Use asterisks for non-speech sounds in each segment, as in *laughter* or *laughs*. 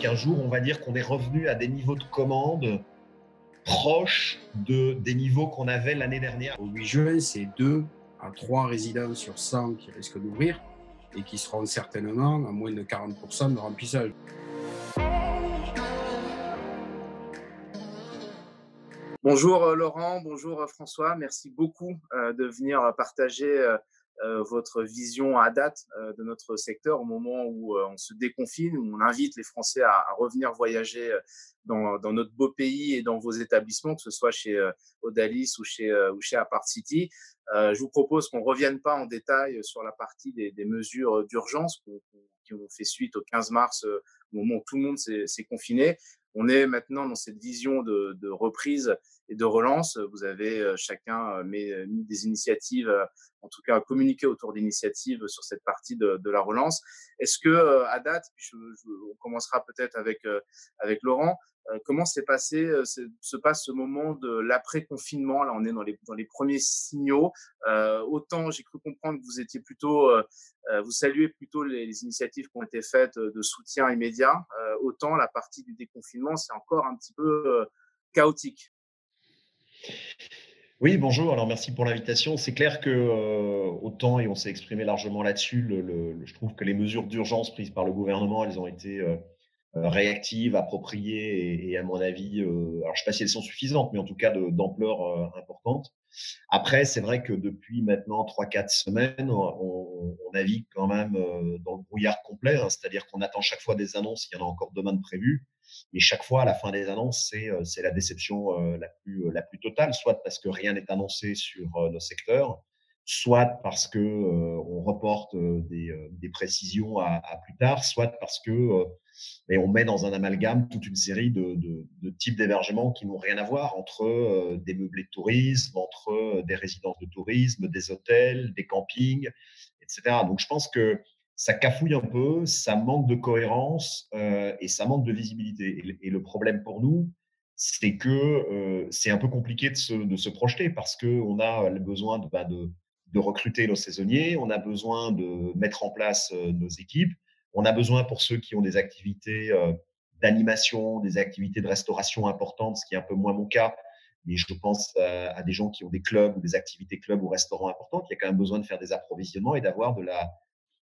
15 jours, on va dire qu'on est revenu à des niveaux de commande proches de, des niveaux qu'on avait l'année dernière. Au 8 juin, c'est 2 à 3 résidents sur 100 qui risquent d'ouvrir et qui seront certainement à moins de 40% de remplissage. Bonjour euh, Laurent, bonjour euh, François, merci beaucoup euh, de venir partager votre vision à date de notre secteur au moment où on se déconfine, où on invite les Français à, revenir voyager dans, notre beau pays et dans vos établissements, que ce soit chez Odalis ou chez, Apart City. je vous propose qu'on ne revienne pas en détail sur la partie des, mesures d'urgence qui ont fait suite au 15 mars, au moment où tout le monde s'est confiné. On est maintenant dans cette vision de, reprise et de relance. Vous avez euh, chacun euh, euh, mis, des initiatives, en tout cas communiqué autour d'initiatives sur cette partie de, la relance. Est-ce que à date, on commencera peut-être avec avec Laurent, comment s'est passé, se passe ce moment de l'après-confinement? Là, on est dans les, dans les premiers signaux. Autant j'ai cru comprendre que vous étiez plutôt, vous saluez plutôt les, initiatives qui ont été faites de soutien immédiat. autant la partie du déconfinement, c'est encore un petit peu chaotique. Oui, bonjour. Alors merci pour l'invitation. C'est clair que autant et on s'est exprimé largement là-dessus. je trouve que les mesures d'urgence prises par le gouvernement, elles ont été euh, réactives, appropriées et, à mon avis, alors je ne sais pas si elles sont suffisantes, mais en tout cas d'ampleur importante. Après, c'est vrai que depuis maintenant 3-4 semaines, on, on, navigue quand même dans le brouillard complet, hein, c'est-à-dire qu'on attend chaque fois des annonces, il y en a encore demain de prévues, mais chaque fois, à la fin des annonces, c'est la déception la, plus, la plus totale, soit parce que rien n'est annoncé sur nos secteurs, soit parce que on reporte des, des précisions à, plus tard, soit parce que et on met dans un amalgame toute une série de, de, types d'hébergements qui n'ont rien à voir entre euh, des meublés de tourisme, entre euh, des résidences de tourisme, des hôtels, des campings, etc. Donc je pense que ça cafouille un peu, ça manque de cohérence euh, et ça manque de visibilité. Et, le problème pour nous, c'est que c'est un peu compliqué de se, de se projeter parce qu'on a le besoin de, bah, de, de recruter nos saisonniers, on a besoin de mettre en place nos équipes. On a besoin pour ceux qui ont des activités euh, d'animation, des activités de restauration importantes, ce qui est un peu moins mon cas. Mais je pense euh, à des gens qui ont des clubs ou des activités clubs ou restaurants importantes. Il y a quand même besoin de faire des approvisionnements et d'avoir de la,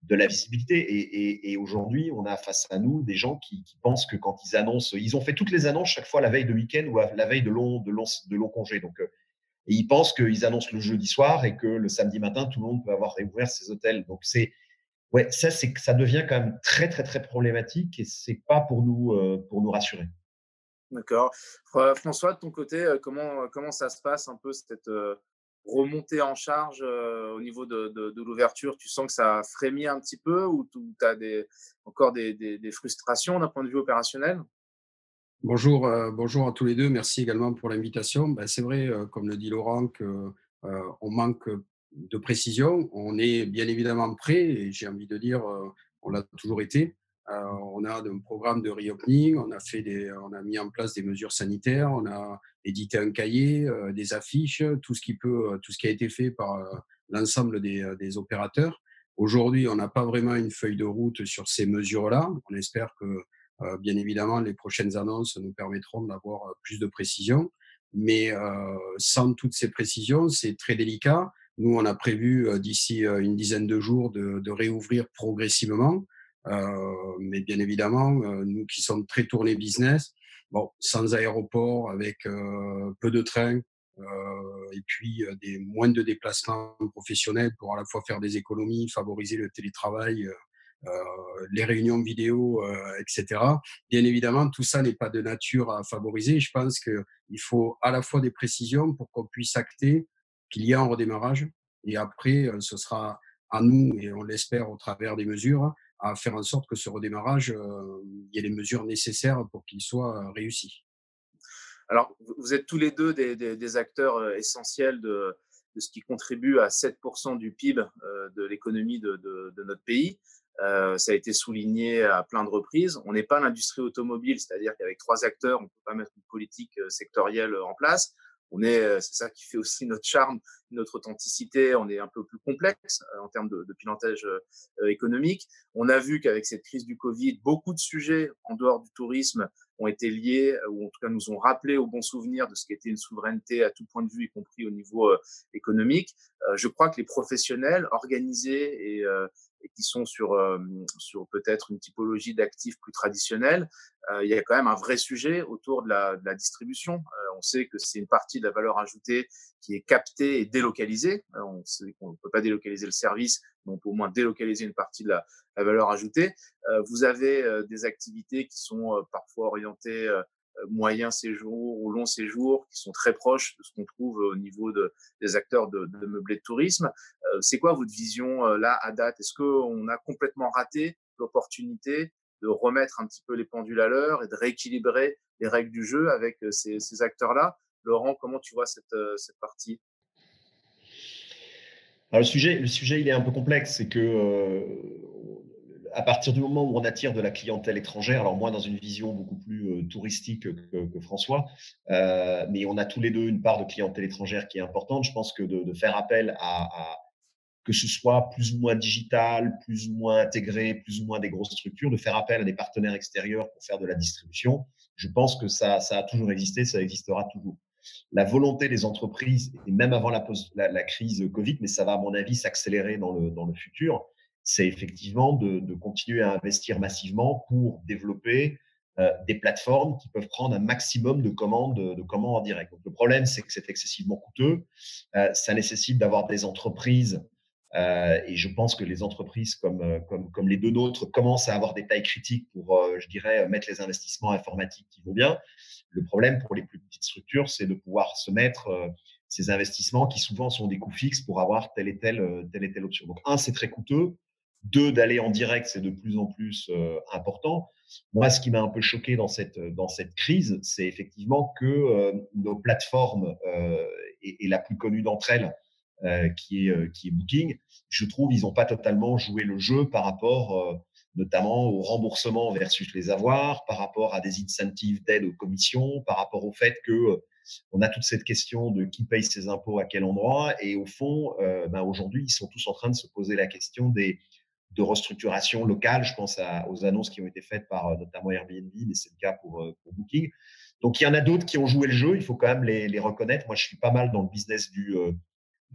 de la visibilité. Et, aujourd'hui, on a face à nous des gens qui, pensent que quand ils annoncent, ils ont fait toutes les annonces chaque fois la veille de week-end ou la veille de long, de long, de long congé. Donc, euh, et ils pensent qu'ils annoncent le jeudi soir et que le samedi matin, tout le monde peut avoir réouvert ses hôtels. Donc, c'est ouais, ça, c'est ça devient quand même très, très, très problématique et c'est pas pour nous, euh, pour nous rassurer. D'accord. François, de ton côté, euh, comment, comment ça se passe un peu cette remontée en charge au niveau de, de, l'ouverture? Tu sens que ça a frémi un petit peu ou tu as encore des, des, frustrations d'un point de vue opérationnel? Bonjour, bonjour à tous les deux. Merci également pour l'invitation. Ben, c'est vrai, comme le dit Laurent, qu'on on manque de précision. On est bien évidemment prêt, et j'ai envie de dire, euh, on l'a toujours été. Euh, on a un programme de reopening, on a fait des, on a mis en place des mesures sanitaires, on a édité un cahier, euh, des affiches, tout ce qui peut, tout ce qui a été fait par l'ensemble des, opérateurs. Aujourd'hui, on n'a pas vraiment une feuille de route sur ces mesures-là. On espère que, bien évidemment, les prochaines annonces nous permettront d'avoir plus de précision. Mais sans toutes ces précisions, c'est très délicat. Nous, on a prévu euh, d'ici euh, une dizaine de jours de, réouvrir progressivement. Euh, mais bien évidemment, nous qui sommes très tournés business, bon, sans aéroport, avec peu de trains, et puis des moins de déplacements professionnels pour à la fois faire des économies, favoriser le télétravail, les réunions vidéo, etc. Bien évidemment, tout ça n'est pas de nature à favoriser. Je pense qu'il faut à la fois des précisions pour qu'on puisse acter qu'il y a un redémarrage. Et après, euh, ce sera à nous, et on l'espère au travers des mesures, à faire en sorte que ce redémarrage, euh, il y ait les mesures nécessaires pour qu'il soit euh, réussi. Alors, vous êtes tous les deux des, acteurs essentiels de, ce qui contribue à 7% du PIB de l'économie de, notre pays. ça a été souligné à plein de reprises. On n'est pas l'industrie automobile, c'est-à-dire qu'avec trois acteurs, on ne peut pas mettre une politique sectorielle en place on est, c'est ça qui fait aussi notre charme, notre authenticité. On est un peu plus complexe en termes de, de pilotage économique. On a vu qu'avec cette crise du Covid, beaucoup de sujets en dehors du tourisme ont été liés, ou en tout cas nous ont rappelé au bon souvenir de ce qu'était une souveraineté à tout point de vue, y compris au niveau économique. je crois que les professionnels organisés et, qui sont sur, sur peut-être une typologie d'actifs plus traditionnels, il y a quand même un vrai sujet autour de la, distribution. on sait que c'est une partie de la valeur ajoutée qui est captée et délocalisée. on sait qu'on ne peut pas délocaliser le service, mais on peut au moins délocaliser une partie de la, valeur ajoutée. vous avez des activités qui sont parfois orientées euh, moyen séjour ou long séjour qui sont très proches de ce qu'on trouve au niveau de, des acteurs de, de meublé de tourisme. Euh, c'est quoi votre vision euh, là à date? Est-ce qu'on a complètement raté l'opportunité de remettre un petit peu les pendules à l'heure et de rééquilibrer les règles du jeu avec ces, ces acteurs-là? Laurent, comment tu vois cette, cette partie? Alors le sujet, le sujet, il est un peu complexe. C'est que à partir du moment où on attire de la clientèle étrangère, alors moi dans une vision beaucoup plus euh, touristique que, François, euh, mais on a tous les deux une part de clientèle étrangère qui est importante. Je pense que de, faire appel à, que ce soit plus ou moins digital, plus ou moins intégré, plus ou moins des grosses structures, de faire appel à des partenaires extérieurs pour faire de la distribution, je pense que ça, ça a toujours existé, ça existera toujours. La volonté des entreprises, et même avant la, crise Covid, mais ça va à mon avis s'accélérer dans le futur, c'est effectivement de, continuer à investir massivement pour développer euh, des plateformes qui peuvent prendre un maximum de commandes, de commandes en direct. Le problème, c'est que c'est excessivement coûteux. Euh, ça nécessite d'avoir des entreprises, euh, et je pense que les entreprises comme, comme, comme les deux nôtres commencent à avoir des tailles critiques pour, je dirais, mettre les investissements informatiques qui vont bien. Le problème pour les plus petites structures, c'est de pouvoir se mettre ces investissements qui souvent sont des coûts fixes pour avoir telle et telle, telle et telle option. Donc, un, c'est très coûteux. Deux, d'aller en direct, c'est de plus en plus euh, important. Moi, ce qui m'a un peu choqué dans cette, dans cette crise, c'est effectivement que euh, nos plateformes, euh, et, la plus connue d'entre elles, qui, est, qui est Booking, je trouve ils n'ont pas totalement joué le jeu par rapport notamment au remboursement versus les avoirs, par rapport à des incentives d'aide aux commissions, par rapport au fait que on a toute cette question de qui paye ses impôts à quel endroit. Et au fond, ben aujourd'hui, ils sont tous en train de se poser la question des, de restructuration locale. Je pense aux annonces qui ont été faites par euh, notamment Airbnb, mais c'est le cas pour, euh, pour, Booking. Donc il y en a d'autres qui ont joué le jeu, il faut quand même les, reconnaître. Moi, je suis pas mal dans le business du, euh,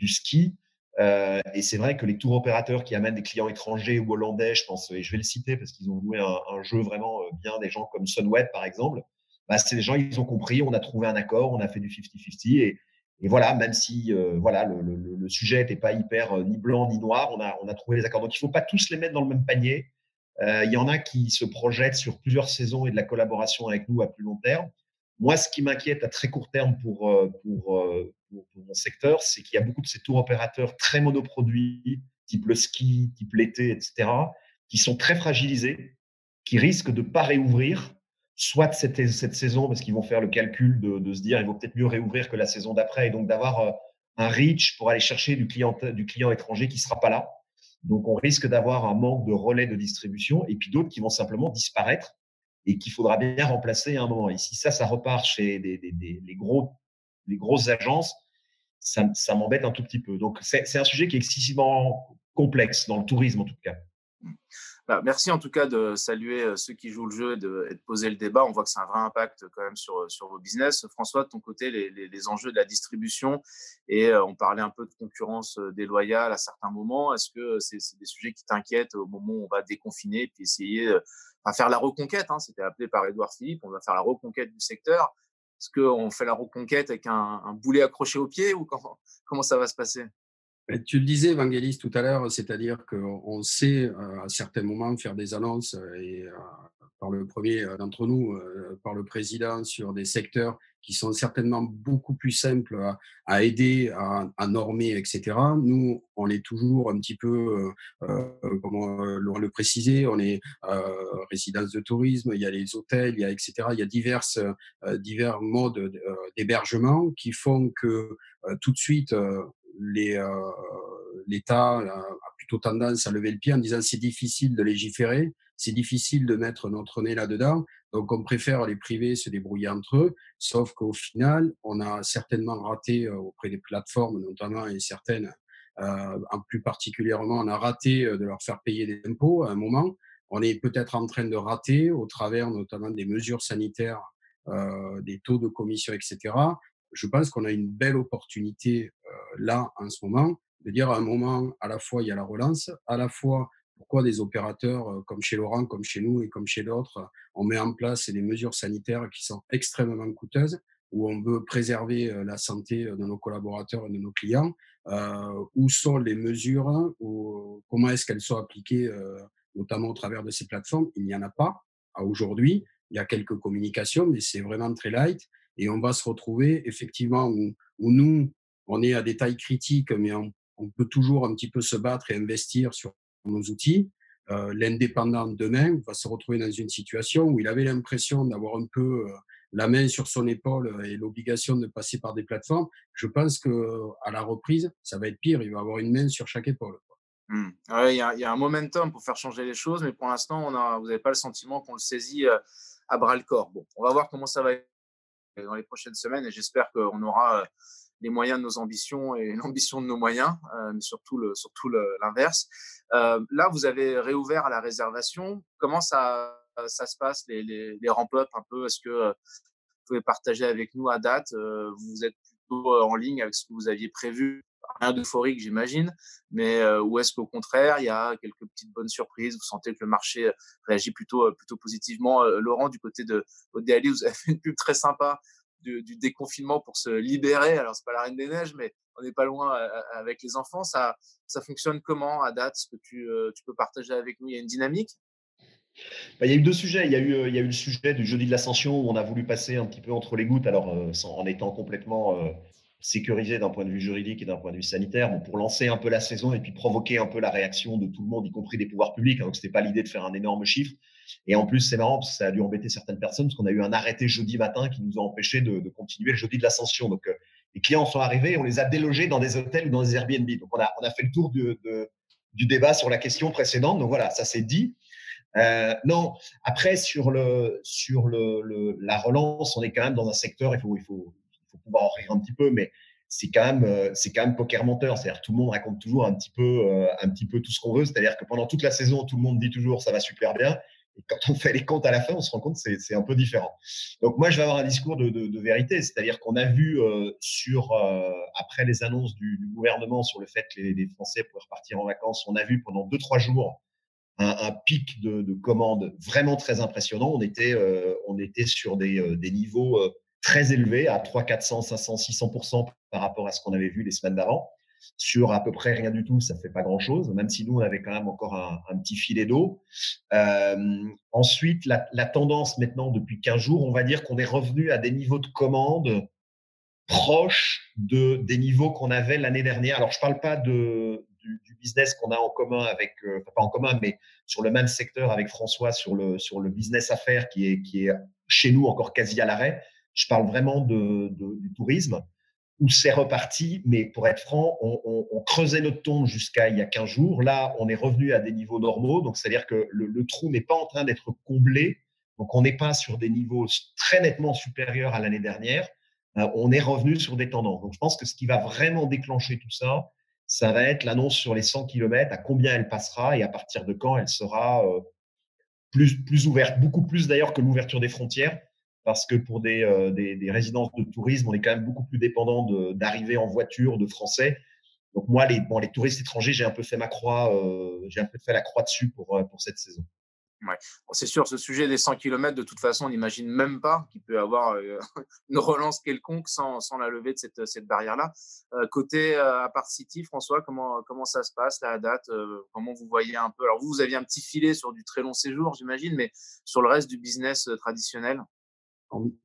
ski. Et c'est vrai que les tours opérateurs qui amènent des clients étrangers ou hollandais, je pense, et je vais le citer parce qu'ils ont joué un, jeu vraiment bien, des gens comme Sunweb par exemple, bah, c'est des gens, ils ont compris, on a trouvé un accord, on a fait du 50-50 et, et voilà, même si euh, voilà le, sujet n'était pas hyper euh, ni blanc ni noir, on a, on a trouvé les accords. Donc il ne faut pas tous les mettre dans le même panier. Euh, il y en a qui se projettent sur plusieurs saisons et de la collaboration avec nous à plus long terme. Moi, ce qui m'inquiète à très court terme pour, pour, pour mon secteur, c'est qu'il y a beaucoup de ces tours opérateurs très monoproduits, type le ski, type l'été, etc., qui sont très fragilisés, qui risquent de ne pas réouvrir soit cette, cette saison, parce qu'ils vont faire le calcul de, de se dire il vaut peut-être mieux réouvrir que la saison d'après, et donc d'avoir euh, un reach pour aller chercher du client, du client étranger qui sera pas là. Donc on risque d'avoir un manque de relais de distribution, et puis d'autres qui vont simplement disparaître et qu'il faudra bien remplacer à un moment. Et si ça, ça repart chez des, des, les, gros, les grosses agences, ça, ça m'embête un tout petit peu. Donc c'est un sujet qui est excessivement complexe dans le tourisme en tout cas. Bah, merci en tout cas de saluer euh, ceux qui jouent le jeu et de, et poser le débat. On voit que c'est un vrai impact quand même sur, sur vos business. François, de ton côté, les, enjeux de la distribution et euh, on parlait un peu de concurrence euh, déloyale à certains moments. Est-ce que c'est des sujets qui t'inquiètent au moment où on va déconfiner puis essayer de faire la reconquête hein, C'était appelé par Edouard Philippe. On va faire la reconquête du secteur. Est-ce qu'on fait la reconquête avec un, boulet accroché au pied ou comment ça va se passer? Tu le disais, Vangelis, tout à l'heure, c'est-à-dire qu'on sait euh, à certains moments faire des annonces euh, et euh, par le premier d'entre nous, par le président, sur des secteurs qui sont certainement beaucoup plus simples à, aider, à, normer, etc. Nous, on est toujours un petit peu, euh, comme Laurent le précisait, on est résidence de tourisme, il y a les hôtels, il y a etc. Il y a divers, euh, divers modes d'hébergement qui font que tout de suite, l'État a plutôt tendance à lever le pied en disant c'est difficile de légiférer, c'est difficile de mettre notre nez là-dedans, donc on préfère les privés se débrouiller entre eux, sauf qu'au final, on a certainement raté auprès des plateformes notamment et certaines, en plus particulièrement, on a raté de leur faire payer des impôts à un moment. On est peut-être en train de rater au travers notamment des mesures sanitaires, des taux de commission, etc je pense qu'on a une belle opportunité là en ce moment de dire à un moment, à la fois il y a la relance, à la fois pourquoi des opérateurs comme chez Laurent, comme chez nous et comme chez d'autres, on met en place des mesures sanitaires qui sont extrêmement coûteuses, où on veut préserver la santé de nos collaborateurs et de nos clients, euh, où sont les mesures, ou comment est-ce qu'elles sont appliquées, euh, notamment au travers de ces plateformes? Il n'y en a pas à aujourd'hui. Il y a quelques communications, mais c'est vraiment très light. Et on va se retrouver effectivement où, nous, on est à des tailles critiques, mais on, peut toujours un petit peu se battre et investir sur nos outils. Euh, L'indépendant demain va se retrouver dans une situation où il avait l'impression d'avoir un peu euh, la main sur son épaule et l'obligation de passer par des plateformes. Je pense que à la reprise, ça va être pire. Il va avoir une main sur chaque épaule. Mmh. il y, a un momentum pour faire changer les choses, mais pour l'instant, vous n'avez pas le sentiment qu'on le saisit euh, à bras le corps. Bon, on va voir comment ça va dans les prochaines semaines et j'espère qu'on aura les moyens de nos ambitions et *laughs* l'ambition de nos moyens, mais surtout le, surtout l'inverse. là, vous avez réouvert à la réservation. Comment ça, ça se passe, les, les, les ramp-up un peu? Est-ce que vous pouvez partager avec nous à date Vous êtes plutôt en ligne avec ce que vous aviez prévu? Rien d'euphorique, j'imagine, mais euh, où est-ce qu'au contraire, il y a quelques petites bonnes surprises? Vous sentez que le marché euh, réagit plutôt, euh, plutôt positivement. Laurent, du côté de Odéali, vous avez fait une pub très sympa du, déconfinement pour se libérer. Alors, c'est pas la Reine des Neiges, mais on n'est pas loin avec les enfants. Ça, ça fonctionne comment à date? Ce que tu, tu peux partager avec nous? Il y a une dynamique? Bah, il y a eu deux sujets. Il y a eu, il y a eu le sujet du jeudi de l'ascension où on a voulu passer un petit peu entre les gouttes, alors en étant complètement sécurisé d'un point de vue juridique et d'un point de vue sanitaire, pour lancer un peu la saison et puis provoquer un peu la réaction de tout le monde, y compris des pouvoirs publics. Hein, donc, c'était pas l'idée de faire un énorme chiffre. Et en plus, c'est marrant parce que ça a dû embêter certaines personnes parce qu'on a eu un arrêté jeudi matin qui nous a empêché de, continuer le jeudi de l'ascension. Donc, euh, les clients sont arrivés, on les a délogés dans des hôtels ou dans des Airbnb. Donc, on a, on a fait le tour du, du débat sur la question précédente. Donc, voilà, ça c'est dit. Euh, non, après sur le sur le, la relance, on est quand même dans un secteur. Il faut il faut faut pouvoir en rire un petit peu, mais c'est quand même euh, c'est quand même poker menteur. C'est-à-dire tout le monde raconte toujours un petit peu euh, un petit peu tout ce qu'on veut. C'est-à-dire que pendant toute la saison, tout le monde dit toujours ça va super bien. Et quand on *laughs* fait les comptes à la fin, on se rend compte que c'est un peu différent. Donc moi, je vais avoir un discours de, de, vérité, c'est-à-dire qu'on a vu euh, sur après les annonces du, gouvernement sur le fait que les, Français pourraient repartir en vacances, on a vu pendant deux trois jours un, pic de, de, commandes vraiment très impressionnant. On était on était sur des, des niveaux très élevé à 3, 400, 500, 600% par rapport à ce qu'on avait vu les semaines d'avant. Sur à peu près rien du tout, ça fait pas grand-chose, même si nous, on avait quand même encore un, petit filet d'eau. Euh, ensuite, la, tendance maintenant, depuis 15 jours, on va dire qu'on est revenu à des niveaux de commande proches de, des niveaux qu'on avait l'année dernière. Alors, je parle pas de, du, business qu'on a en commun avec, euh, pas en commun, mais sur le même secteur avec François sur le, sur le business affaires qui est, qui est chez nous encore quasi à l'arrêt. Je parle vraiment du tourisme où c'est reparti, mais pour être franc, on, creusait notre tombe jusqu'à il y a 15 jours. Là, on est revenu à des niveaux normaux, donc c'est-à-dire que le, le trou n'est pas en train d'être comblé, donc on n'est pas sur des niveaux très nettement supérieurs à l'année dernière. Euh, on est revenu sur des tendances. Donc je pense que ce qui va vraiment déclencher tout ça, ça va être l'annonce sur les 100 km, à combien elle passera et à partir de quand elle sera euh, plus, plus ouverte, beaucoup plus d'ailleurs que l'ouverture des frontières parce que pour des, euh, des, résidences de tourisme, on est quand même beaucoup plus dépendant d'arriver en voiture de Français. Donc moi, les, touristes étrangers, j'ai un peu fait ma croix, euh, j'ai un peu fait la croix dessus pour, euh, cette saison. Ouais. C'est sûr, ce sujet des 100 km, de toute façon, on n'imagine même pas qu'il peut avoir *laughs* une relance quelconque sans, la levée de cette, barrière-là. Côté euh, Apart City, François, comment, comment ça se passe là, à date Comment vous voyez un peu? Alors, vous, vous aviez un petit filet sur du très long séjour, j'imagine, mais sur le reste du business traditionnel?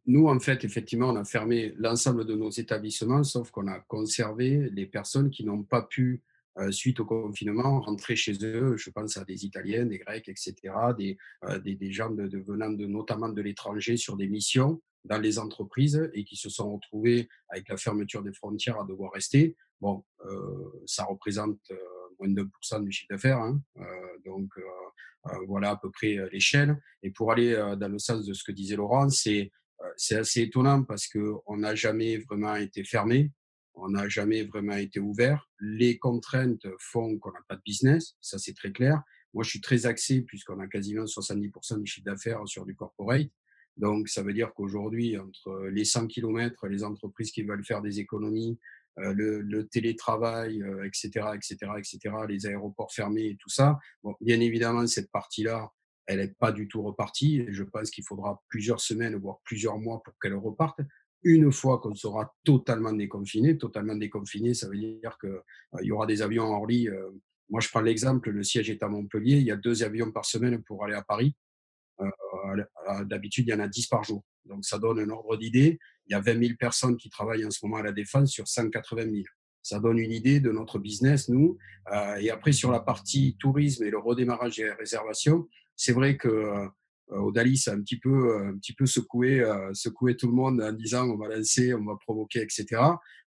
Nous, en fait, effectivement, on a fermé l'ensemble de nos établissements, sauf qu'on a conservé les personnes qui n'ont pas pu, euh, suite au confinement, rentrer chez eux. Je pense à des Italiens, des Grecs, etc., des, euh, des, des, gens venant de, notamment de l'étranger sur des missions dans les entreprises et qui se sont retrouvés avec la fermeture des frontières à devoir rester. Bon, euh, ça représente moins de 2% du chiffre d'affaires. Hein. donc voilà à peu près l'échelle. Et pour aller dans le sens de ce que disait Laurent, c'est c'est assez étonnant parce qu'on n'a jamais vraiment été fermé, on n'a jamais vraiment été ouvert. Les contraintes font qu'on n'a pas de business, ça c'est très clair. Moi, je suis très axé puisqu'on a quasiment 70% du chiffre d'affaires sur du corporate. Donc, ça veut dire qu'aujourd'hui, entre les 100 km, les entreprises qui veulent faire des économies, euh, le, le, télétravail, etc., etc., etc., les aéroports fermés et tout ça, bien évidemment, cette partie-là, elle n'est pas du tout repartie. je pense qu'il faudra plusieurs semaines, voire plusieurs mois pour qu'elle reparte. Une fois qu'on sera totalement déconfiné, totalement déconfiné, ça veut dire qu'il euh, y aura des avions en lit. Euh, moi, je prends l'exemple, le siège est à Montpellier, il y a deux avions par semaine pour aller à Paris. Euh, D'habitude, il y en a 10 par jour. Donc, ça donne un ordre d'idée. Il y a 20 000 personnes qui travaillent en ce moment à la Défense sur 180 000. Ça donne une idée de notre business, nous. Euh, et après, sur la partie tourisme et le redémarrage des réservations, c'est vrai que euh, Odalis a un petit peu, un petit peu secoué, euh, secoué tout le monde en disant on va lancer, on va provoquer, etc.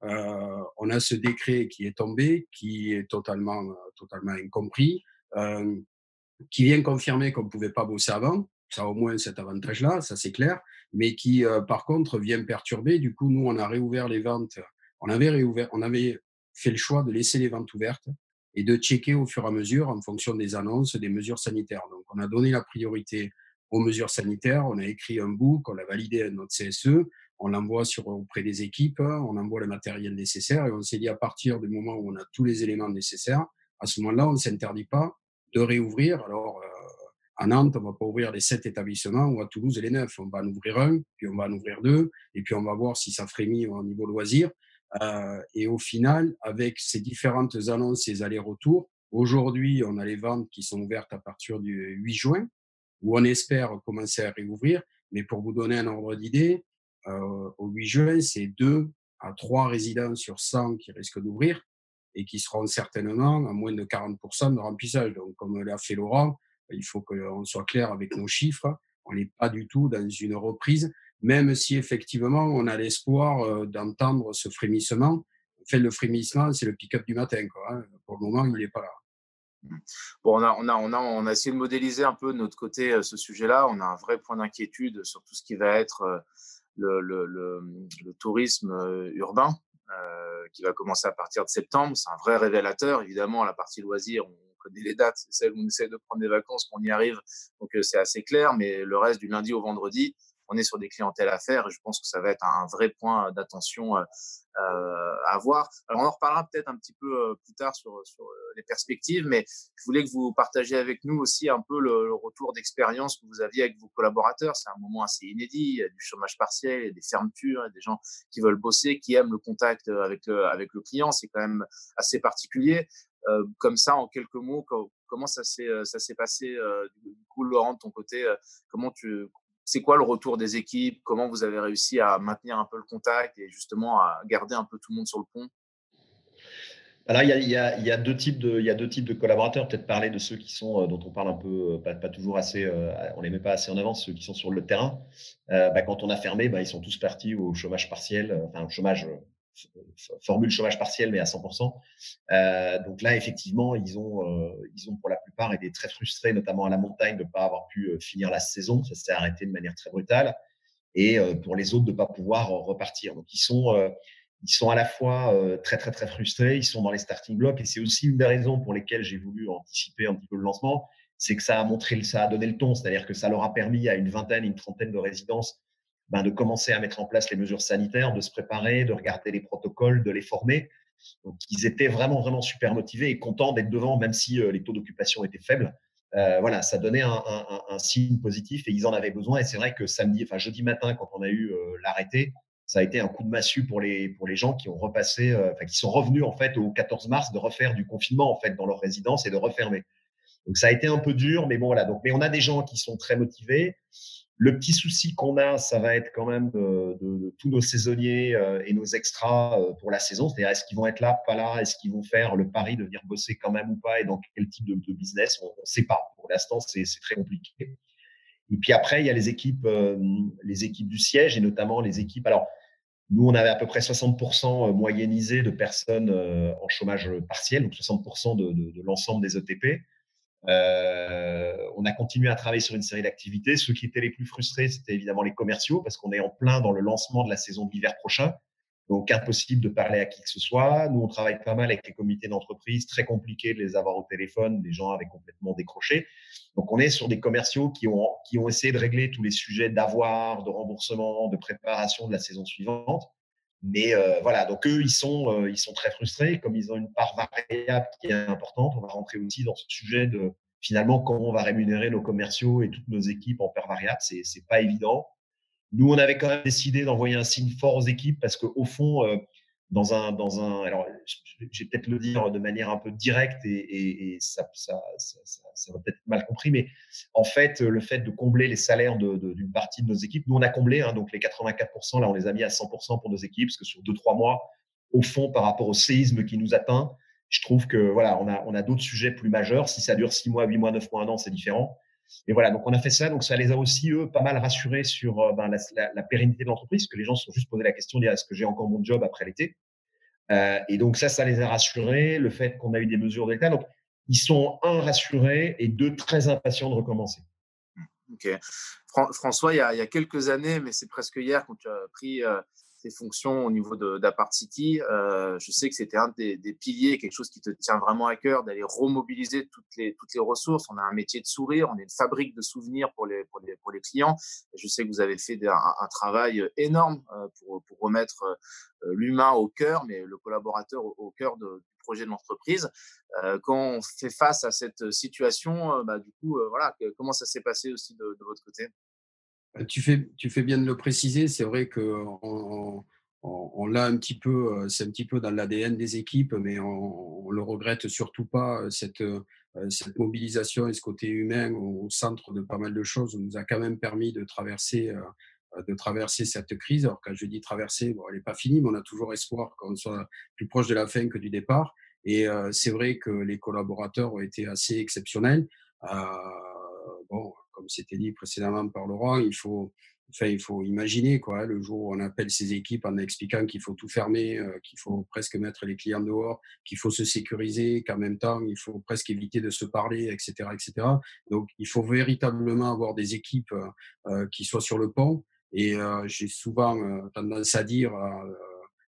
Euh, on a ce décret qui est tombé, qui est totalement, totalement incompris, euh, qui vient confirmer qu'on ne pouvait pas bosser avant. Ça a au moins cet avantage-là, ça c'est clair, mais qui euh, par contre vient perturber. Du coup, nous, on a réouvert les ventes. On avait réouvert, on avait fait le choix de laisser les ventes ouvertes et de checker au fur et à mesure en fonction des annonces, des mesures sanitaires. Donc, on a donné la priorité aux mesures sanitaires. On a écrit un book, on l'a validé à notre CSE, on l'envoie auprès des équipes, on envoie le matériel nécessaire et on s'est dit à partir du moment où on a tous les éléments nécessaires, à ce moment-là, on ne s'interdit pas de réouvrir. Alors, euh, à Nantes, on va pas ouvrir les sept établissements ou à Toulouse les neuf. On va en ouvrir un, puis on va en ouvrir deux, et puis on va voir si ça frémit au niveau loisir. Euh, et au final, avec ces différentes annonces, ces allers-retours, aujourd'hui, on a les ventes qui sont ouvertes à partir du 8 juin où on espère commencer à réouvrir. Mais pour vous donner un ordre d'idée, euh, au 8 juin, c'est 2 à 3 résidents sur 100 qui risquent d'ouvrir et qui seront certainement à moins de 40% de remplissage. Donc, comme l'a fait Laurent, il faut qu'on soit clair avec nos chiffres. On n'est pas du tout dans une reprise, même si effectivement on a l'espoir euh, d'entendre ce frémissement. En fait, le frémissement, c'est le pick-up du matin. Hein. Pour le moment, il n'est pas là. Bon, on a, essayé de modéliser un peu de notre côté euh, ce sujet-là. On a un vrai point d'inquiétude sur tout ce qui va être euh, le, tourisme urbain qui va commencer à partir de septembre. C'est un vrai révélateur. Évidemment, la partie loisirs, on connaît les dates, c'est celle où on essaie de prendre des vacances, qu'on y arrive. Donc, c'est assez clair. Mais le reste, du lundi au vendredi, on est sur des clientèles à faire je pense que ça va être un vrai point d'attention euh, euh, à voir. Alors, on en reparlera peut-être un petit peu euh, plus tard sur, les perspectives, mais je voulais que vous partagiez avec nous aussi un peu le, retour d'expérience que vous aviez avec vos collaborateurs. C'est un moment assez inédit. Il y a du chômage partiel, des fermetures, des gens qui veulent bosser, qui aiment le contact avec avec le client. C'est quand même assez particulier. Euh, comme ça, en quelques mots, comment ça s'est s'est passé du coup, Laurent, de ton côté Comment tu c'est quoi le retour des équipes? Comment vous avez réussi à maintenir un peu le contact et justement à garder un peu tout le monde sur le pont? Alors, il y, a, il, y a, deux types de, il y a deux types de collaborateurs. Peut-être parler de ceux qui sont, euh, dont on parle un peu, euh, pas, toujours assez, euh, on les met pas assez en avant, ceux qui sont sur le terrain. bah, quand on a fermé, bah, ils sont tous partis au chômage partiel, enfin au chômage formule chômage partiel, mais à 100%. Euh, donc là, effectivement, ils ont, euh, ils ont pour la plupart été très frustrés, notamment à la montagne, de ne pas avoir pu euh, finir la saison. Ça s'est arrêté de manière très brutale. Et pour les autres, de ne pas pouvoir repartir. Donc ils sont, ils sont à la fois très, très, très frustrés. Ils sont dans les starting blocks. Et c'est aussi une des raisons pour lesquelles j'ai voulu anticiper un petit peu le lancement. C'est que ça a montré, ça a donné le ton. C'est-à-dire que ça leur a permis à une vingtaine, une trentaine de résidences ben, de commencer à mettre en place les mesures sanitaires, de se préparer, de regarder les protocoles, de les former. Donc, ils étaient vraiment, vraiment super motivés et contents d'être devant, même si euh, les taux d'occupation étaient faibles. Euh, voilà, ça donnait un, signe positif et ils en avaient besoin. Et c'est vrai que samedi, enfin jeudi matin, quand on a eu euh, l'arrêté, ça a été un coup de massue pour les pour les gens qui ont repassé, qui sont revenus en fait au 14 mars de refaire du confinement en fait dans leur résidence et de refermer. Donc ça a été un peu dur, mais bon voilà. Donc mais on a des gens qui sont très motivés. Le petit souci qu'on a, ça va être quand même de, de, tous nos saisonniers euh, et nos extras euh, pour la saison. C'est-à-dire, est-ce qu'ils vont être là, pas là? Est-ce qu'ils vont faire le pari de venir bosser quand même ou pas? Et dans quel type de, business? On ne sait pas. Pour l'instant, c'est très compliqué. Et puis après, il y a les équipes, euh, les équipes du siège et notamment les équipes. Alors, Nous, on avait à peu près 60% moyennisé de personnes en chômage partiel, donc 60% de, de, de l'ensemble des ETP. Euh, on a continué à travailler sur une série d'activités. Ceux qui étaient les plus frustrés, c'était évidemment les commerciaux, parce qu'on est en plein dans le lancement de la saison d'hiver prochain. Donc, impossible de parler à qui que ce soit. Nous, on travaille pas mal avec les comités d'entreprise. Très compliqué de les avoir au téléphone. Les gens avaient complètement décroché. Donc, on est sur des commerciaux qui ont, qui ont essayé de régler tous les sujets d'avoir, de remboursement, de préparation de la saison suivante. Mais euh, voilà, donc eux, ils sont, euh, ils sont très frustrés. Comme ils ont une part variable qui est importante, on va rentrer aussi dans ce sujet de finalement comment on va rémunérer nos commerciaux et toutes nos équipes en part variable. C'est, c'est pas évident. Nous, on avait quand même décidé d'envoyer un signe fort aux équipes parce qu'au fond, euh, dans un, dans un, alors je vais peut-être le dire de manière un peu directe et, ça, va peut-être mal compris, mais en fait, le fait de combler les salaires d'une partie de nos équipes, nous on a comblé, hein, donc les 84%, là on les a mis à 100% pour nos équipes, parce que sur deux trois mois, au fond, par rapport au séisme qui nous atteint, je trouve que voilà, on a, on a d'autres sujets plus majeurs. Si ça dure six mois, huit mois, neuf mois, un an, c'est différent. Et voilà, donc on a fait ça, donc ça les a aussi eux pas mal rassurés sur euh, ben, la, la, pérennité de l'entreprise, que les gens se sont juste posé la question est-ce que j'ai encore mon job après l'été? Euh, Et donc ça, ça les a rassurés, le fait qu'on a eu des mesures d'État. Donc ils sont un rassurés et deux très impatients de recommencer. Ok, François, il y, a, il y, a, quelques années, mais c'est presque hier quand tu as pris euh, fonctions au niveau d'Apart City. Euh, je sais que c'était un des, piliers, quelque chose qui te tient vraiment à cœur, d'aller remobiliser toutes les, toutes les ressources. On a un métier de sourire, on est une fabrique de souvenirs pour les, pour les, clients. Je sais que vous avez fait un, travail énorme euh, pour, remettre euh, l'humain au cœur, mais le collaborateur au, cœur de, du projet de l'entreprise. Quand on fait face à cette situation, bah, du coup, voilà, comment ça s'est passé aussi de votre côté? Tu fais, tu fais bien de le préciser. C'est vrai qu'on on, l'a un petit peu, c'est un petit peu dans l'ADN des équipes, mais on, ne le regrette surtout pas. Cette, cette mobilisation et ce côté humain au centre de pas mal de choses nous a quand même permis de traverser, de traverser cette crise. Alors quand je dis traverser, bon, elle n'est pas finie, mais on a toujours espoir qu'on soit plus proche de la fin que du départ. Et c'est vrai que les collaborateurs ont été assez exceptionnels. Euh, bon, comme c'était dit précédemment par Laurent, il faut, enfin, il faut imaginer quoi, le jour où on appelle ces équipes en expliquant qu'il faut tout fermer, euh, qu'il faut presque mettre les clients dehors, qu'il faut se sécuriser, qu'en même temps il faut presque éviter de se parler, etc., etc. Donc il faut véritablement avoir des équipes euh, qui soient sur le pont. Et euh, j'ai souvent tendance à dire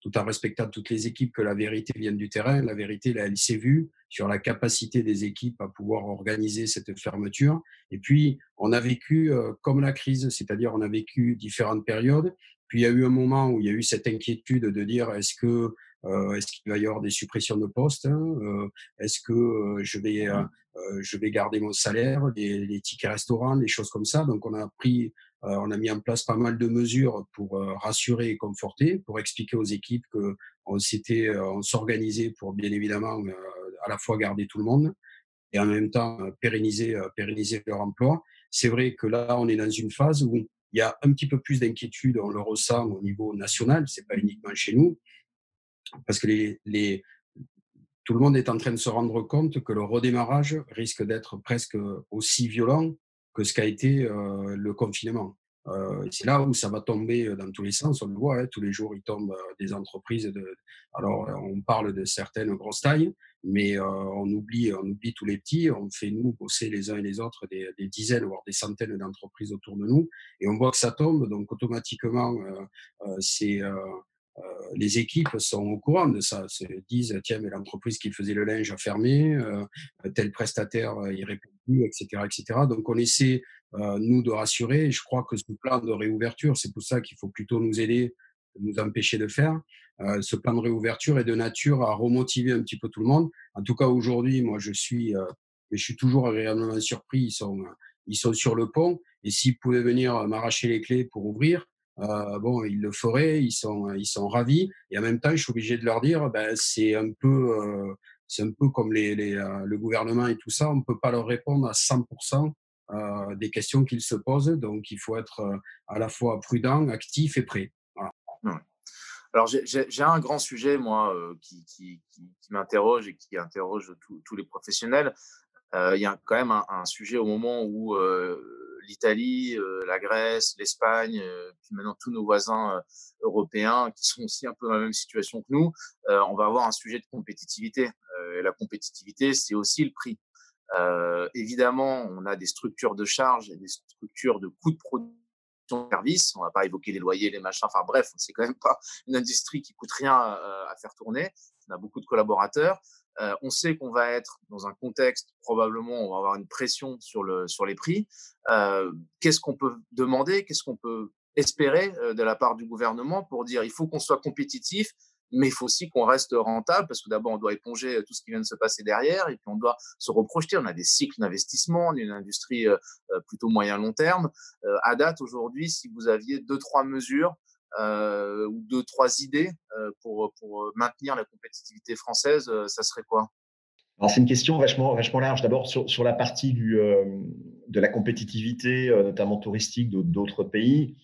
tout en respectant toutes les équipes, que la vérité vient du terrain. La vérité, là, elle s'est vue sur la capacité des équipes à pouvoir organiser cette fermeture. Et puis, on a vécu euh, comme la crise, c'est-à-dire on a vécu différentes périodes. Puis, il y a eu un moment où il y a eu cette inquiétude de dire est-ce que euh, est-ce qu'il va y avoir des suppressions de postes hein euh, Est-ce que euh, je vais euh, je vais garder mon salaire, les, les tickets restaurants, des choses comme ça. Donc, on a pris on a mis en place pas mal de mesures pour euh, rassurer et conforter, pour expliquer aux équipes que on s'était, euh, on s'organisait pour bien évidemment à la fois garder tout le monde et en même temps pérenniser, pérenniser leur emploi. C'est vrai que là, on est dans une phase où il y a un petit peu plus d'inquiétude, on le ressent au niveau national, c'est pas uniquement chez nous, parce que les, les, tout le monde est en train de se rendre compte que le redémarrage risque d'être presque aussi violent que ce qu'a été euh, le confinement. Euh, c'est là où ça va tomber dans tous les sens. On le voit, hein, tous les jours, il tombe euh, des entreprises. De... Alors, on parle de certaines grosses tailles, mais euh, on oublie, on oublie tous les petits. On fait nous bosser les uns et les autres des, des dizaines, voire des centaines d'entreprises autour de nous, et on voit que ça tombe. Donc, automatiquement, euh, c'est euh, les équipes sont au courant de ça, se disent tiens mais l'entreprise qui faisait le linge a fermé, euh, tel prestataire euh, il répond plus, etc., etc. Donc on essaie nous de rassurer. Je crois que ce plan de réouverture, c'est pour ça qu'il faut plutôt nous aider, nous empêcher de faire. ce plan de réouverture est de nature à remotiver un petit peu tout le monde. En tout cas aujourd'hui, moi je suis, mais je suis toujours agréablement surpris. Ils sont, ils sont sur le pont et s'ils pouvaient venir m'arracher les clés pour ouvrir, euh, bon, ils le feraient, ils sont, ils sont ravis. Et en même temps, je suis obligé de leur dire, ben, c'est un peu, euh, c'est un peu comme euh, le gouvernement et tout ça. On ne peut pas leur répondre à 100% euh, des questions qu'ils se posent. Donc, il faut être euh, à la fois prudent, actif et prêt. Alors, j'ai un grand sujet, moi, euh, qui, m'interroge et qui interroge tous les professionnels. il y a quand même un, sujet au moment où l'Italie, la Grèce, l'Espagne, puis maintenant tous nos voisins européens qui sont aussi un peu dans la même situation que nous, on va avoir un sujet de compétitivité. et la compétitivité, c'est aussi le prix. évidemment, on a des structures de charges et des structures de coûts de production de service. On va pas évoquer les loyers, les machins. Enfin bref, c'est quand même pas une industrie qui coûte rien à faire tourner. On a beaucoup de collaborateurs. On sait qu'on va être dans un contexte, probablement, on va avoir une pression sur, le, sur les prix. Qu'est-ce qu'on peut demander Qu'est-ce qu'on peut espérer de la part du gouvernement pour dire il faut qu'on soit compétitif, mais il faut aussi qu'on reste rentable parce que d'abord, on doit éponger tout ce qui vient de se passer derrière et puis on doit se reprojeter. On a des cycles d'investissement, on est une industrie plutôt moyen-long terme. à date, aujourd'hui, si vous aviez deux, trois mesures euh, ou deux, trois idées euh, pour, pour maintenir la compétitivité française, euh, ça serait quoi? C'est une question vachement, vachement large. D'abord, sur, sur la partie de la compétitivité, notamment touristique d'autres pays.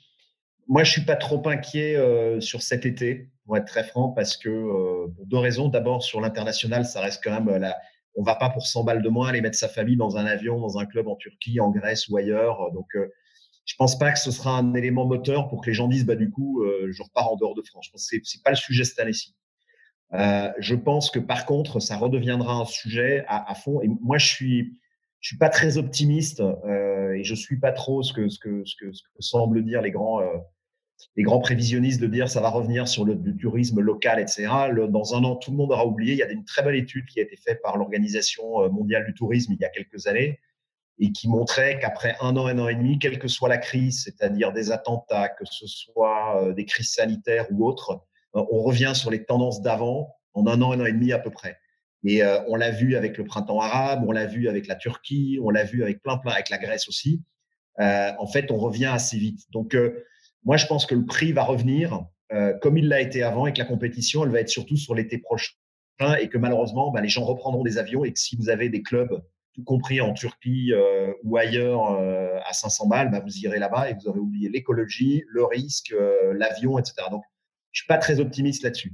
Moi, je suis pas trop inquiet sur cet été, pour être très franc, parce que pour deux raisons. D'abord, sur l'international, ça reste quand même la, on va pas pour 100 balles de moins aller mettre sa famille dans un avion, dans un club en Turquie, en Grèce ou ailleurs. Donc, je pense pas que ce sera un élément moteur pour que les gens disent bah du coup euh, je repars en dehors de France. Je pense c'est pas le sujet cette année-ci. Euh, je pense que par contre ça redeviendra un sujet à, fond. Et moi je suis je suis pas très optimiste euh, et je suis pas trop ce que ce que ce que, semblent dire les grands les grands prévisionnistes de dire ça va revenir sur le, tourisme local, etc. Le, dans un an, tout le monde aura oublié. Il y a une très belle étude qui a été faite par l'Organisation mondiale du tourisme il y a quelques années, et qui montrait qu'après un an, un an et demi, quelle que soit la crise, c'est-à-dire des attentats, que ce soit euh, des crises sanitaires ou autres, euh, on revient sur les tendances d'avant en un an, un an et demi à peu près. Et euh, on l'a vu avec le printemps arabe, on l'a vu avec la Turquie, on l'a vu avec plein, plein, avec la Grèce aussi. en fait, on revient assez vite. Donc, moi, je pense que le prix va revenir comme il l'a été avant et que la compétition, elle va être surtout sur l'été prochain et que malheureusement, bah, les gens reprendront des avions et que si vous avez des clubs compris en Turquie euh, ou ailleurs euh, à 500 balles, bah, vous irez là-bas et vous aurez oublié l'écologie, le risque, euh, l'avion, etc. Donc, je suis pas très optimiste là-dessus.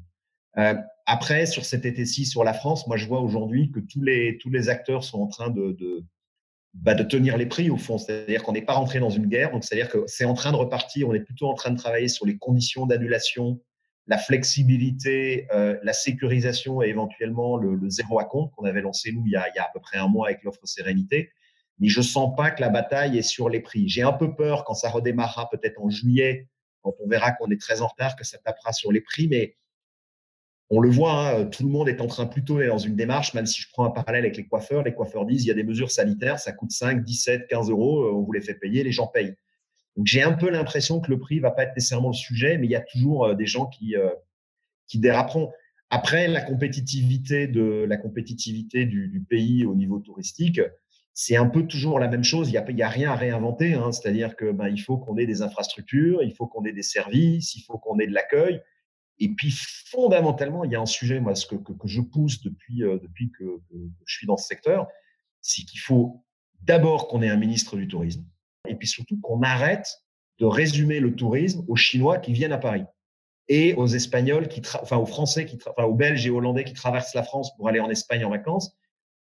après, sur cet été-ci, sur la France, moi, je vois aujourd'hui que tous les tous les acteurs sont en train de de, bah, de tenir les prix au fond. C'est-à-dire qu'on n'est pas rentré dans une guerre, donc c'est-à-dire que c'est en train de repartir. On est plutôt en train de travailler sur les conditions d'annulation la flexibilité, euh, la sécurisation et éventuellement le, zéro à compte qu'on avait lancé nous il y, a, à peu près un mois avec l'offre Sérénité. Mais je sens pas que la bataille est sur les prix. J'ai un peu peur quand ça redémarrera peut-être en juillet, quand on verra qu'on est très en retard, que ça tapera sur les prix. Mais on le voit, hein, tout le monde est en train plutôt d'aller dans une démarche, même si je prends un parallèle avec les coiffeurs. Les coiffeurs disent il y a des mesures sanitaires, ça coûte 5, 17, 15 euros, on vous les fait payer, les gens payent. Donc j'ai un peu l'impression que le prix va pas être nécessairement le sujet, mais il y a toujours euh, des gens qui euh, qui déraperont. Après, la compétitivité de la compétitivité du, du pays au niveau touristique, c'est un peu toujours la même chose. Il n'y a, y a rien à réinventer. Hein. C'est-à-dire que ben, il faut qu'on ait des infrastructures, il faut qu'on ait des services, il faut qu'on ait de l'accueil. Et puis fondamentalement, il y a un sujet, moi, ce que, que, que je pousse depuis euh, depuis que, je suis dans ce secteur, c'est qu'il faut d'abord qu'on ait un ministre du tourisme et puis surtout qu'on arrête de résumer le tourisme aux Chinois qui viennent à Paris et aux Espagnols, qui enfin aux Français, qui enfin aux Belges et Hollandais qui traversent la France pour aller en Espagne en vacances.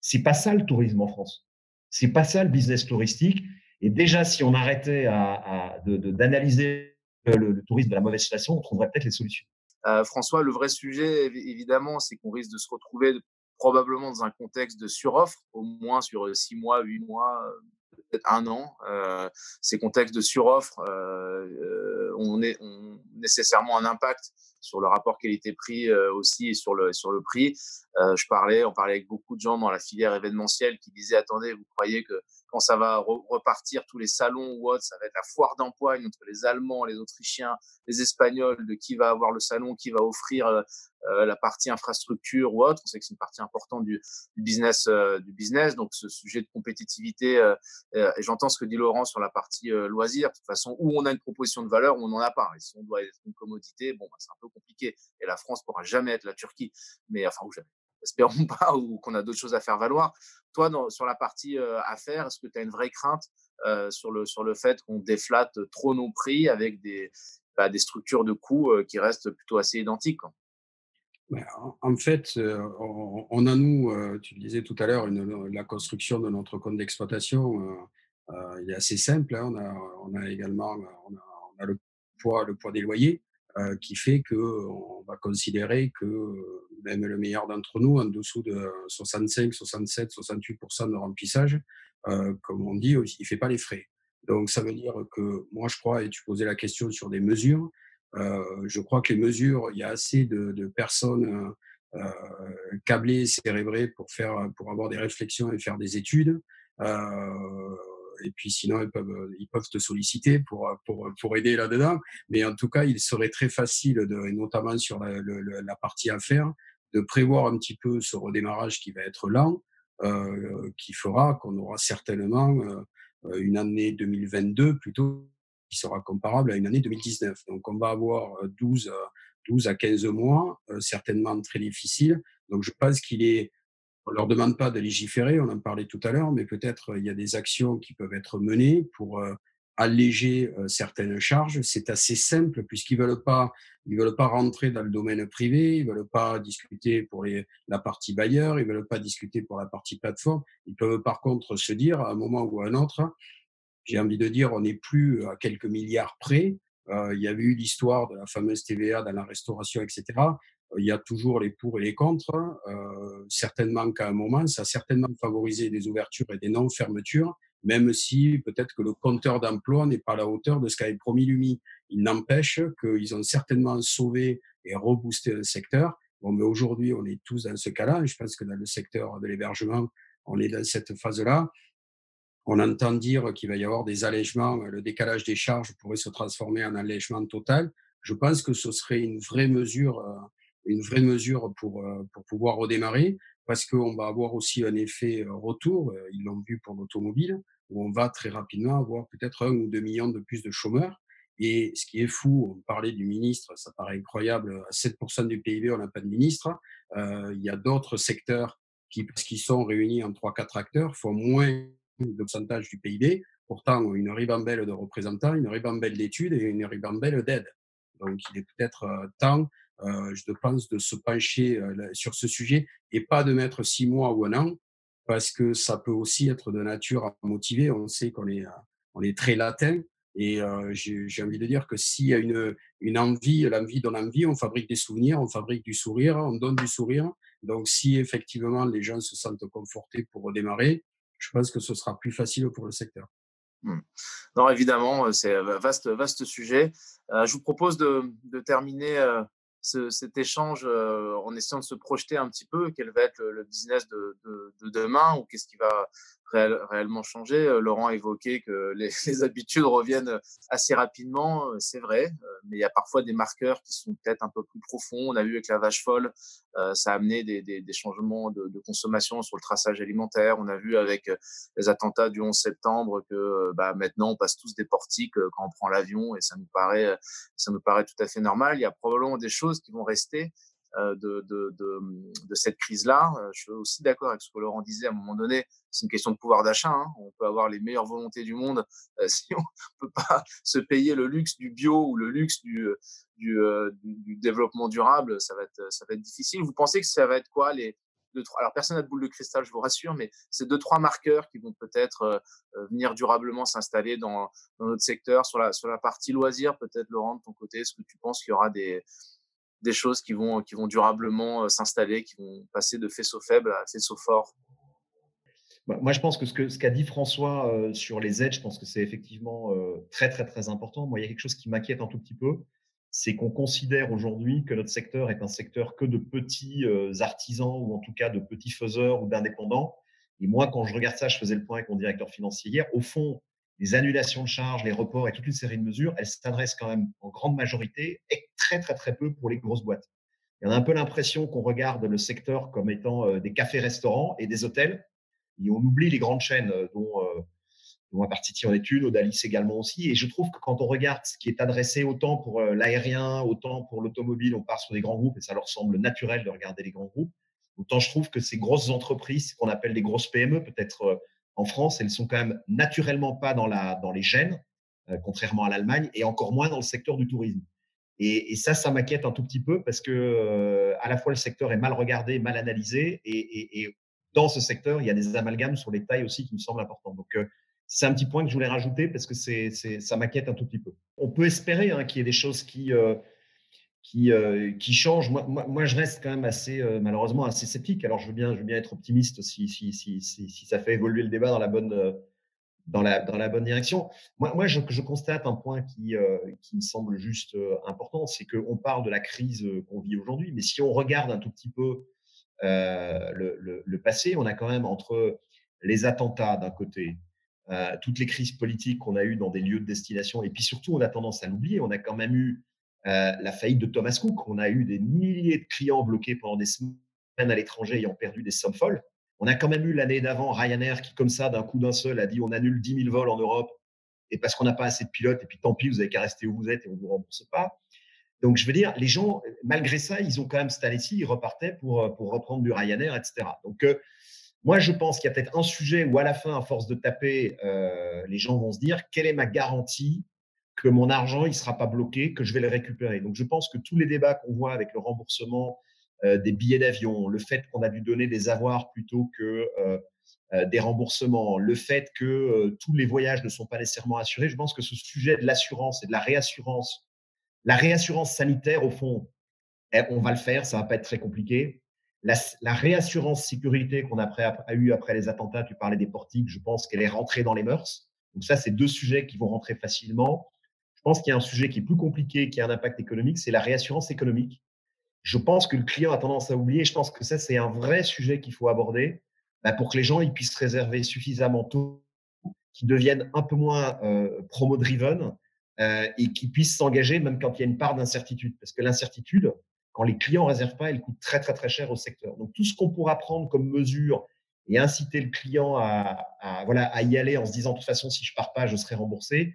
C'est pas ça le tourisme en France. C'est pas ça le business touristique. Et déjà, si on arrêtait à, d'analyser le, tourisme de la mauvaise façon, on trouverait peut-être les solutions. Euh, François, le vrai sujet, évidemment, c'est qu'on risque de se retrouver probablement dans un contexte de suroffre, au moins sur six mois, huit mois, peut-être un an. Euh, ces contextes de suroffre euh, euh, ont, nécessairement un impact sur le rapport qualité-prix aussi et sur le, sur le prix. Je parlais, on parlait avec beaucoup de gens dans la filière événementielle qui disaient attendez, vous croyez que quand ça va repartir, tous les salons ou autres, ça va être la foire d'empoigne entre les Allemands, les Autrichiens, les Espagnols, de qui va avoir le salon, qui va offrir euh, euh la partie infrastructure ou autre. On sait que c'est une partie importante du, du business, euh, du business. Donc, ce sujet de compétitivité, euh, et j'entends ce que dit Laurent sur la partie loisir. De toute façon, où on a une proposition de valeur, où on n'en a pas. Et si on doit être une commodité, bon, bah, c'est un peu compliqué. Et la France pourra jamais être la Turquie, mais enfin, ou jamais espérons *laughs* pas, ou qu'on a d'autres choses à faire valoir. Toi, sur la partie euh, affaires, est-ce que tu as une vraie crainte euh, sur, le, sur le fait qu'on déflate trop nos prix avec des, bah, des structures de coûts euh, qui restent plutôt assez identiques en fait, on, a nous, tu le disais tout à l'heure, la construction de notre compte d'exploitation il est assez simple. Hein. On, a, également on a le, poids, le poids des loyers qui fait qu'on va considérer que même le meilleur d'entre nous, en dessous de 65, 67, 68% de remplissage, comme on dit, il ne fait pas les frais. Donc, ça veut dire que moi, je crois, et tu posais la question sur des mesures, euh, je crois que les mesures, il y a assez de, de personnes euh, câblées, cérébrées pour, faire, pour avoir des réflexions et faire des études. Euh, et puis sinon, ils peuvent, peuvent te solliciter pour, pour, pour aider là-dedans. Mais en tout cas, il serait très facile, de, notamment sur la, partie affaires, de prévoir un petit peu ce redémarrage qui va être lent, euh, qui fera qu'on aura certainement euh, euh, une année 2022 plutôt qui sera comparable à une année 2019. Donc on va avoir 12, euh, 12 à 15 mois, euh, certainement très difficiles. Donc je pense qu'il est, on leur demande pas de légiférer, on en parlait tout à l'heure, mais peut-être il y a des actions qui peuvent être menées pour alléger certaines charges. C'est assez simple puisqu'ils veulent pas, ils veulent pas rentrer dans le domaine privé, ils veulent pas discuter pour la partie bailleur, ils veulent pas discuter pour la partie plateforme. Ils peuvent par contre se dire à un moment ou à un autre, j'ai envie de dire, on n'est plus à quelques milliards près. Euh, il y avait eu l'histoire de la fameuse TVA dans la restauration, etc. Il y a toujours les pour et les contre. Euh, certainement qu'à un moment, ça a certainement favorisé des ouvertures et des non-fermetures même si peut-être que le compteur d'emploi n'est pas à la hauteur de ce qu'avait promis l'UMI. Il n'empêche qu'ils ont certainement sauvé et reboosté le secteur. Bon, mais aujourd'hui, on est tous dans ce cas-là. Je pense que dans le secteur de l'hébergement, on est dans cette phase-là. On entend dire qu'il va y avoir des allègements, le décalage des charges pourrait se transformer en allègement total. Je pense que ce serait une vraie mesure, euh, une vraie mesure pour, euh, pour pouvoir redémarrer parce qu'on va avoir aussi un effet euh, retour, euh, ils l'ont vu pour l'automobile, où on va très rapidement avoir peut-être un ou deux millions de plus de chômeurs. Et ce qui est fou, on parlait du ministre, ça paraît incroyable, à 7% du PIB, on n'a pas de ministre. Il y a d'autres secteurs qui, parce qu'ils sont réunis en 3-4 acteurs, font moins de pourcentage du PIB. Pourtant, une ribambelle de représentants, une ribambelle d'études et une ribambelle d'aides. Donc, il est peut-être temps je pense, de se pencher euh, sur ce sujet et pas de mettre six mois ou un an, parce que ça peut aussi être de nature à motiver. On sait qu'on est, euh, on est très latin. Et j'ai envie de dire que s'il y a une, une envie, l'envie donne envie, on fabrique des souvenirs, on fabrique du sourire, on donne du sourire. Donc, si effectivement les gens se sentent confortés pour redémarrer, je pense que ce sera plus facile pour le secteur. Mmh. Non, évidemment, c'est vaste, vaste sujet. je vous propose de terminer cet échange en essayant de se projeter un petit peu quel va être le, business de, de, demain ou qu'est-ce qui va réellement changer. Laurent a évoqué que les, *laughs* habitudes reviennent assez rapidement, c'est vrai, mais il y a parfois des marqueurs qui sont peut-être un peu plus profonds. On a vu avec la vache folle, ça a amené des, changements de, consommation sur le traçage alimentaire. On a vu avec les attentats du 11 septembre que bah, maintenant on passe tous des portiques quand on prend l'avion et ça nous paraît, ça nous paraît tout à fait normal. Il y a probablement des choses qui vont rester euh, de, de, cette crise-là. Euh, je suis aussi d'accord avec ce que Laurent disait à un moment donné. C'est une question de pouvoir d'achat. Hein. On peut avoir les meilleures volontés du monde euh, *laughs* si on ne peut pas se payer le luxe du bio ou le luxe du, développement durable. Ça va, être, difficile. Vous pensez que ça va être quoi les deux, trois... Alors personne n'a de boule de cristal, je vous rassure, mais c'est deux trois marqueurs qui vont peut-être venir durablement s'installer dans, dans, notre secteur sur la sur la partie loisir. Peut-être Laurent de ton côté, est-ce que tu penses qu'il y aura des des choses qui vont, qui vont durablement euh, s'installer, qui vont passer de faisceau faible à faisceau fort bah, moi, je pense que ce qu'a ce dit François euh, sur les aides, je pense que c'est effectivement euh, très, très, très important. Moi, il y a quelque chose qui m'inquiète un tout petit peu, c'est qu'on considère aujourd'hui que notre secteur est un secteur que de petits artisans ou en tout cas de petits faiseurs ou d'indépendants. Et moi, quand je regarde ça, je faisais le point avec mon directeur financier hier, au fond, les annulations de charges, les reports et toute une série de mesures, elles s'adressent quand même en grande majorité et très très très peu pour les grosses boîtes. Y a un peu l'impression qu'on regarde le secteur comme étant euh, des cafés-restaurants et des hôtels, et on oublie les grandes chaînes euh, dont, euh, dont Apartiti en est une, Odalis également aussi. Et je trouve que quand on regarde ce qui est adressé autant pour l'aérien, autant pour l'automobile, on part sur des grands groupes et ça leur semble naturel de regarder les grands groupes. Autant je trouve que ces grosses entreprises, qu'on appelle des grosses PME, peut-être en France, elles sont quand même naturellement pas dans, la, dans les gènes, euh, contrairement à l'Allemagne, et encore moins dans le secteur du tourisme. Et, ça, ça m'inquiète un tout petit peu parce que euh, à la fois le secteur est mal regardé, mal analysé, et, dans ce secteur, il y a des amalgames sur les tailles aussi qui me semblent importants. Donc, euh, c'est un petit point que je voulais rajouter parce que ça m'inquiète un tout petit peu. On peut espérer hein, qu'il y ait des choses qui, qui, euh, qui changent. Moi, moi, je reste quand même assez, euh, malheureusement, assez sceptique. Alors, je veux bien, je veux bien être optimiste si, si, si, si, ça fait évoluer le débat dans la bonne, dans la, dans la bonne direction. Moi, moi je, constate un point qui, qui me semble juste important, c'est qu'on parle de la crise qu'on vit aujourd'hui, mais si on regarde un tout petit peu le, le, le passé, on a quand même entre les attentats d'un côté, euh, toutes les crises politiques qu'on a eues dans des lieux de destination. Et puis surtout, on a tendance à l'oublier, on a quand même eu euh, la faillite de Thomas Cook, on a eu des milliers de clients bloqués pendant des semaines à l'étranger ayant perdu des sommes folles. On a quand même eu l'année d'avant Ryanair qui, comme ça, d'un coup d'un seul, a dit on annule 10 000 vols en Europe et parce qu'on n'a pas assez de pilotes, et puis tant pis, vous avez qu'à rester où vous êtes et on ne vous rembourse pas. Donc, je veux dire, les gens, malgré ça, ils ont quand même cette année-ci, ils repartaient pour, pour reprendre du Ryanair, etc. Donc, euh, moi, je pense qu'il y a peut-être un sujet où, à la fin, à force de taper, euh, les gens vont se dire quelle est ma garantie que mon argent il sera pas bloqué, que je vais le récupérer. Donc, je pense que tous les débats qu'on voit avec le remboursement euh, des billets d'avion, le fait qu'on a dû donner des avoirs plutôt que euh, des remboursements, le fait que tous les voyages ne sont pas nécessairement assurés, je pense que ce sujet de l'assurance et de la réassurance, la réassurance sanitaire, au fond, eh, on va le faire, ça va pas être très compliqué la, réassurance sécurité qu'on a, a, eu après les attentats, tu parlais des portiques, je pense qu'elle est rentrée dans les mœurs. Donc ça, c'est deux sujets qui vont rentrer facilement. Je pense qu'il y a un sujet qui est plus compliqué, qui a un impact économique, c'est la réassurance économique. Je pense que le client a tendance à oublier. Je pense que ça, c'est un vrai sujet qu'il faut aborder bah, pour que les gens ils puissent réserver suffisamment tôt, qu'ils deviennent un peu moins euh, promo-driven euh, et qu'ils puissent s'engager même quand il y a une part d'incertitude. Parce que l'incertitude, quand les clients ne réservent pas, elle coûte très, très, très cher au secteur. Donc, tout ce qu'on pourra prendre comme mesure et inciter le client à, voilà, à y aller en se disant, de toute façon, si je pars pas, je serai remboursé,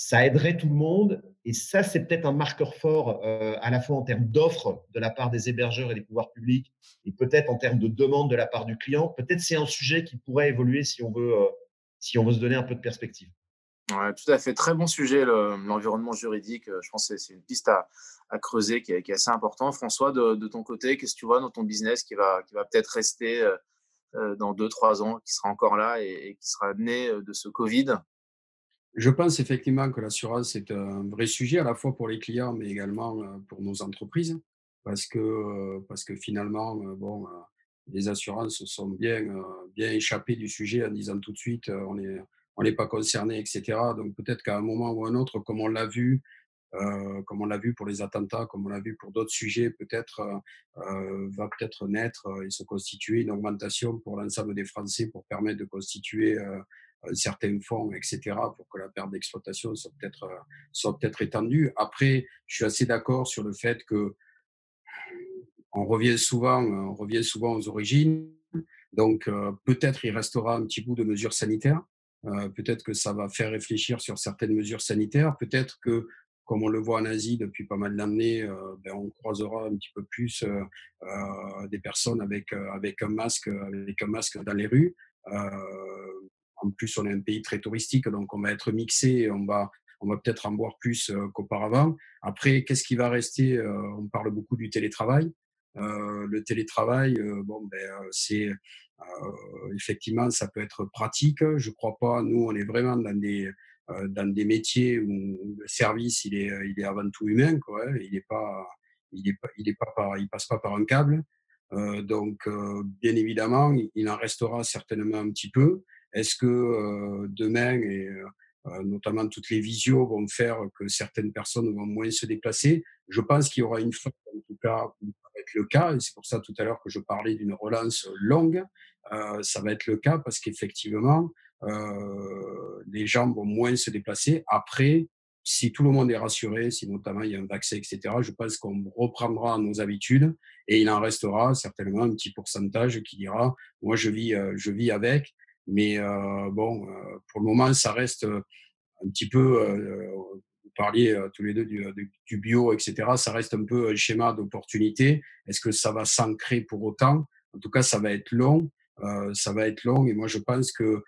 ça aiderait tout le monde. Et ça, c'est peut-être un marqueur fort euh, à la fois en termes d'offres de la part des hébergeurs et des pouvoirs publics et peut-être en termes de demande de la part du client. Peut-être c'est un sujet qui pourrait évoluer si on veut, euh, si on veut se donner un peu de perspective. Tout à fait. Très bon sujet, l'environnement juridique. Je pense que c'est une piste à, creuser qui est, assez important. François, de, ton côté, qu'est-ce que tu vois dans ton business qui va, qui va peut-être rester euh, euh, dans deux, trois ans, qui sera encore là et, qui sera né euh, de ce Covid? Je pense effectivement que l'assurance est un vrai sujet à la fois pour les clients, mais également pour nos entreprises, parce que, parce que finalement, bon, les assurances sont bien, bien échappées du sujet en disant tout de suite on n'est on n'est pas concerné, etc. Donc peut-être qu'à un moment ou un autre, comme on l'a vu, euh, comme on l'a vu pour les attentats, comme on l'a vu pour d'autres sujets, peut-être euh, euh, va peut-être naître et se constituer une augmentation pour l'ensemble des Français pour permettre de constituer certains fonds, etc., pour que la perte d'exploitation soit peut-être soit peut-être étendue. Après, je suis assez d'accord sur le fait que on revient souvent, on revient souvent aux origines. Donc peut-être il restera un petit bout de mesures sanitaires. peut-être que ça va faire réfléchir sur certaines mesures sanitaires. Peut-être que comme on le voit en Asie depuis pas mal d'années, euh, ben, on croisera un petit peu plus euh, euh, des personnes avec, avec, un masque, avec un masque dans les rues. En plus, on est un pays très touristique, donc on va être mixé, on va, on va peut-être en boire plus qu'auparavant. Après, qu'est-ce qui va rester On parle beaucoup du télétravail. le télétravail, bon, ben, c'est effectivement, ça peut être pratique. Je crois pas. Nous, on est vraiment dans des euh, dans des métiers où le service il est, il est avant tout humain, quoi. Hein. Il est pas, il pas, il pas par, il passe pas par un câble. Euh, donc, euh, bien évidemment, il en restera certainement un petit peu. Est-ce que demain, et notamment toutes les visios vont faire que certaines personnes vont moins se déplacer? Je pense qu'il y aura une fois, en tout cas, ça va être le cas. Et c'est pour ça tout à l'heure que je parlais d'une relance longue. ça va être le cas parce qu'effectivement, euh, les gens vont moins se déplacer. Après, si tout le monde est rassuré, si notamment il y a un vaccin, etc., je pense qu'on reprendra nos habitudes et il en restera certainement un petit pourcentage qui dira, moi je vis, euh, je vis avec, mais euh, bon, euh, pour le moment, ça reste un petit peu, vous parliez tous les deux du, bio, etc., ça reste un peu un schéma d'opportunité. Est-ce que ça va s'ancrer pour autant? En tout cas, ça va être long. ça va être long et moi je pense que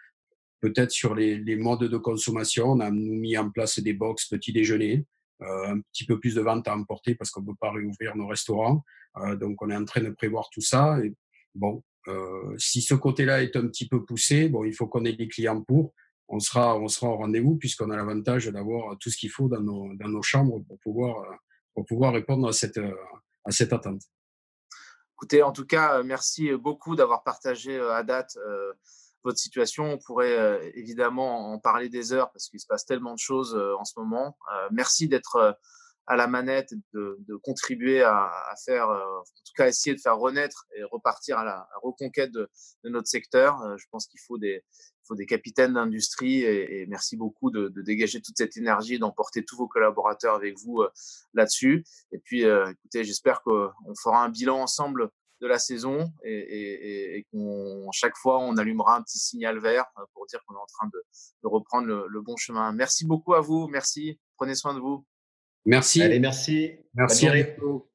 peut-être sur les, modes de consommation, on a mis en place des box petit déjeuner, euh, un petit peu plus de vente à emporter parce qu'on ne peut pas réouvrir nos restaurants. Euh, donc, on est en train de prévoir tout ça. Bon, euh, si ce côté-là est un petit peu poussé, bon, il faut qu'on ait des clients pour. on sera, on sera au rendez-vous puisqu'on a l'avantage d'avoir tout ce qu'il faut dans nos, dans nos chambres pour pouvoir, pour pouvoir répondre à cette, à cette attente. Écoutez, en tout cas, merci beaucoup d'avoir partagé à date votre situation. On pourrait évidemment en parler des heures parce qu'il se passe tellement de choses en ce moment. merci d'être à la manette, de, de contribuer à, à faire, en tout cas essayer de faire renaître et repartir à la reconquête de, de, notre secteur. je pense qu'il faut des, faut des capitaines d'industrie et, et, merci beaucoup de, de, dégager toute cette énergie, d'emporter tous vos collaborateurs avec vous là-dessus. Et puis, écoutez, j'espère qu'on fera un bilan ensemble de la saison et, et, et qu'on chaque fois on allumera un petit signal vert euh, pour dire qu'on est en train de, de reprendre le, le, bon chemin. Merci beaucoup à vous, merci, prenez soin de vous. Merci. Allez, merci. Merci à vous.